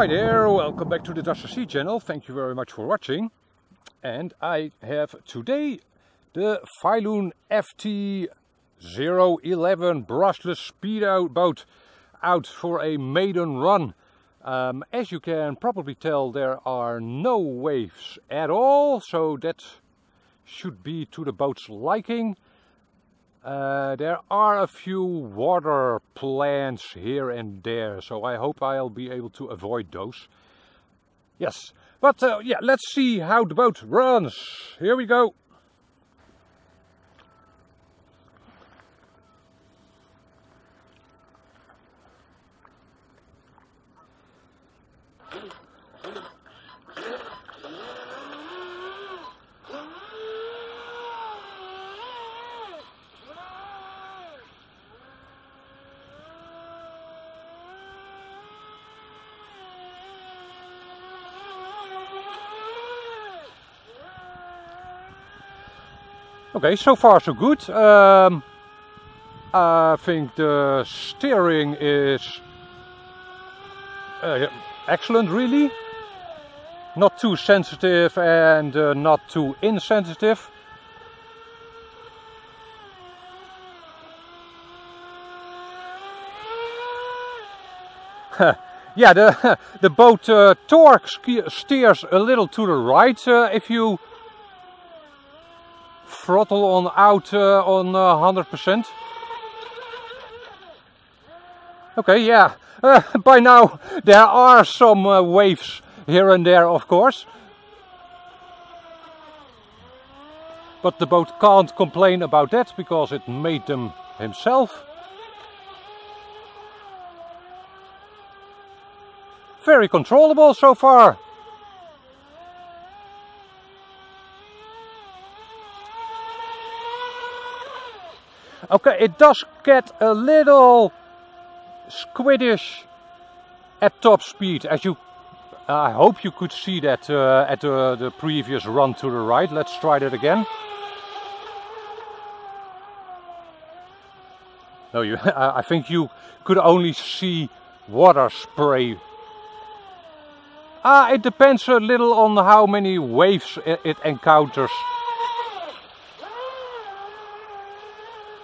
Hi there, welcome back to the DutchRC channel. Thank you very much for watching. And I have today the Feilun FT 011 brushless speedboat out for a maiden run. Um, as you can probably tell there are no waves at all, so that should be to the boat's liking. Uh, there are a few water plants here and there, so I hope I'll be able to avoid those. Yes, but uh, yeah, let's see how the boat runs. Here we go. Okay, so far so good. Um, I think the steering is uh, excellent really. Not too sensitive and uh, not too insensitive. yeah, the, the boat uh, torque steers a little to the right uh, if you throttle on out uh, on 100%. Uh, okay, yeah, uh, by now there are some waves here and there of course. But the boat can't complain about that because it made them himself. Very controllable so far. Okay, it does get a little squiddish at top speed, as you, I hope you could see that uh, at the, the previous run to the right. Let's try that again. No, you, I think you could only see water spray. Ah, it depends a little on how many waves it encounters.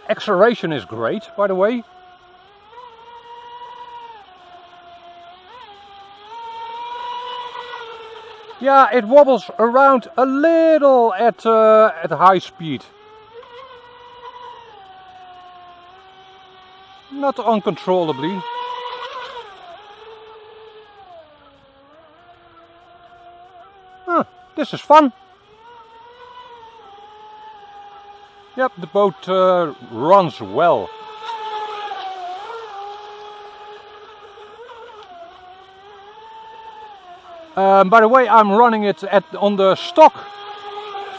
Acceleration is great, by the way. Yeah, it wobbles around a little at, uh, at high speed. Not uncontrollably. Huh, this is fun. Yep, the boat uh, runs well. Um, by the way, I'm running it at on the stock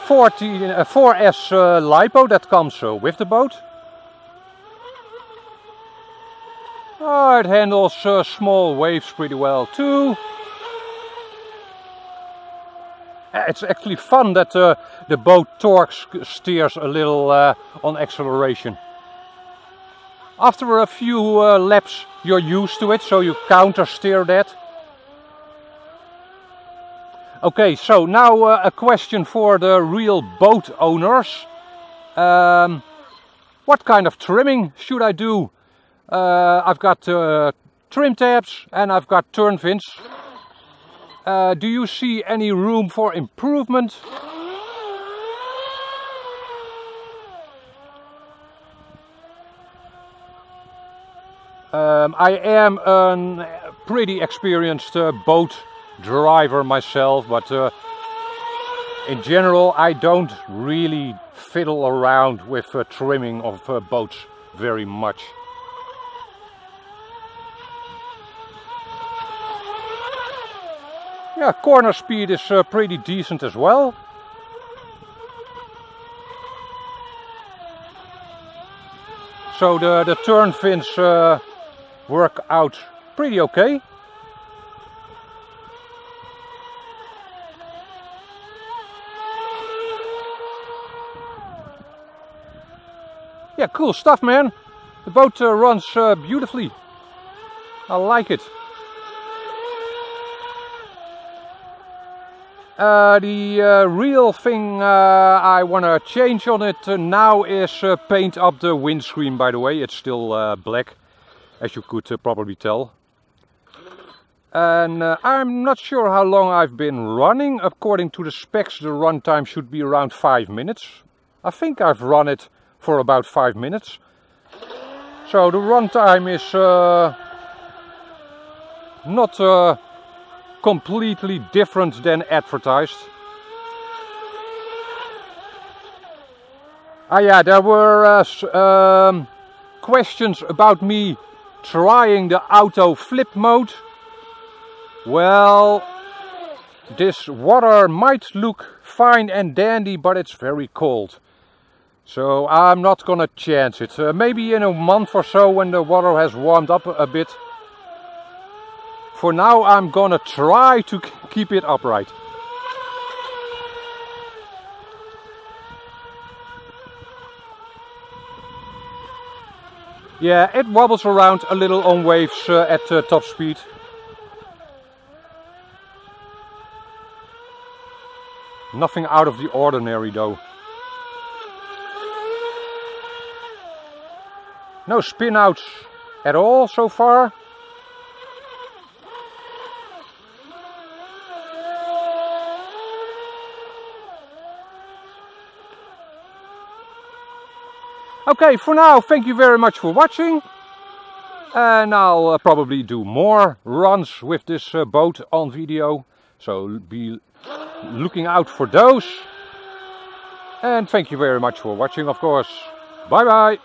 40, uh, 4S uh, LiPo that comes uh, with the boat. Oh, it handles uh, small waves pretty well too. Uh, it's actually fun that uh, the boat torque steers a little uh, on acceleration. After a few uh, laps you're used to it, so you counter steer that. Okay, so now uh, a question for the real boat owners. Um, what kind of trimming should I do? Uh, I've got trim tabs and I've got turn fins. Uh, do you see any room for improvement? Um, I am a pretty experienced uh, boat driver myself, but uh, in general I don't really fiddle around with uh, trimming of uh, boats very much. Yeah, corner speed is uh, pretty decent as well. So the, the turn fins uh, work out pretty okay. Yeah, cool stuff man. The boat uh, runs uh, beautifully. I like it. Uh, the uh, real thing uh, I want to change on it uh, now is uh, paint up the windscreen by the way. It's still uh, black as you could probably tell. And I'm not sure how long I've been running. According to the specs the runtime should be around 5 minutes. I think I've run it for about 5 minutes. So the runtime is not completely different than advertised. Ah yeah, there were uh, um, questions about me trying the auto flip mode. Well, this water might look fine and dandy, but it's very cold. So I'm not gonna chance it. Uh, maybe in a month or so when the water has warmed up a bit, for now I'm gonna try to keep it upright. Yeah, it wobbles around a little on waves uh, at uh, top speed. Nothing out of the ordinary though. No spin outs at all so far. Okay, for now, thank you very much for watching. And I'll uh, probably do more runs with this uh, boat on video. So be looking out for those. And thank you very much for watching, of course. Bye bye.